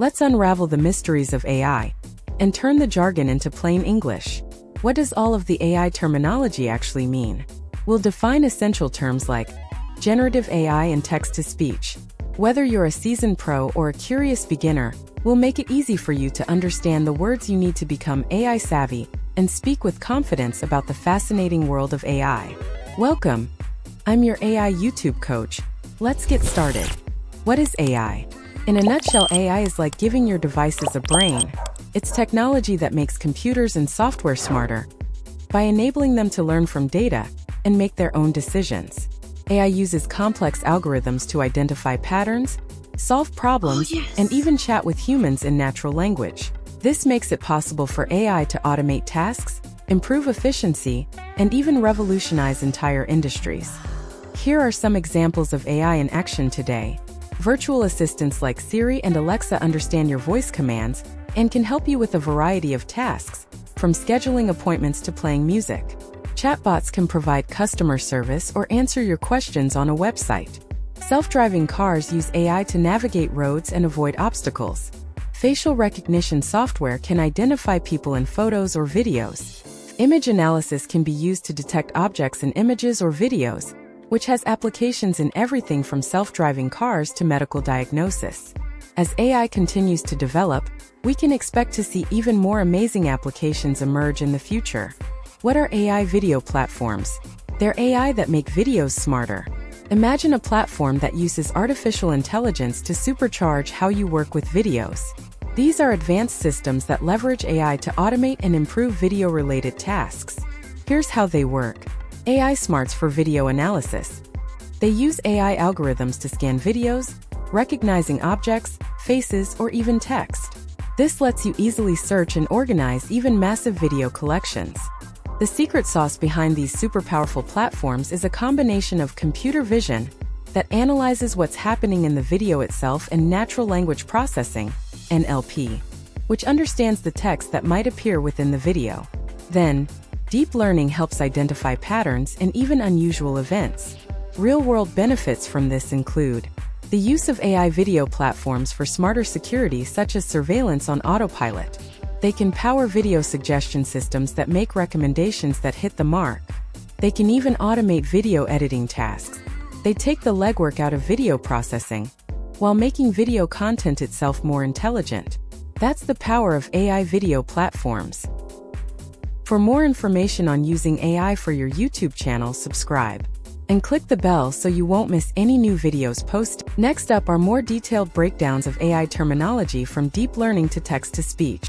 Let's unravel the mysteries of AI and turn the jargon into plain English. What does all of the AI terminology actually mean? We'll define essential terms like generative AI and text-to-speech. Whether you're a seasoned pro or a curious beginner, we'll make it easy for you to understand the words you need to become AI savvy and speak with confidence about the fascinating world of AI. Welcome! I'm your AI YouTube coach. Let's get started. What is AI? In a nutshell, AI is like giving your devices a brain. It's technology that makes computers and software smarter by enabling them to learn from data and make their own decisions. AI uses complex algorithms to identify patterns, solve problems, Oh, yes. and even chat with humans in natural language. This makes it possible for AI to automate tasks, improve efficiency, and even revolutionize entire industries. Here are some examples of AI in action today. Virtual assistants like Siri and Alexa understand your voice commands and can help you with a variety of tasks, from scheduling appointments to playing music. Chatbots can provide customer service or answer your questions on a website. Self-driving cars use AI to navigate roads and avoid obstacles. Facial recognition software can identify people in photos or videos. Image analysis can be used to detect objects in images or videos, which has applications in everything from self-driving cars to medical diagnosis. As AI continues to develop, we can expect to see even more amazing applications emerge in the future. What are AI video platforms? They're AI that make videos smarter. Imagine a platform that uses artificial intelligence to supercharge how you work with videos. These are advanced systems that leverage AI to automate and improve video-related tasks. Here's how they work. AI Smarts for video analysis. They use AI algorithms to scan videos, recognizing objects, faces, or even text. This lets you easily search and organize even massive video collections. The secret sauce behind these super powerful platforms is a combination of computer vision that analyzes what's happening in the video itself and natural language processing, NLP, which understands the text that might appear within the video. Then, deep learning helps identify patterns and even unusual events. Real-world benefits from this include the use of AI video platforms for smarter security such as surveillance on autopilot. They can power video suggestion systems that make recommendations that hit the mark. They can even automate video editing tasks. They take the legwork out of video processing, while making video content itself more intelligent. That's the power of AI video platforms. For more information on using AI for your YouTube channel, subscribe and click the bell so you won't miss any new videos posted. Next up are more detailed breakdowns of AI terminology from deep learning to text to speech.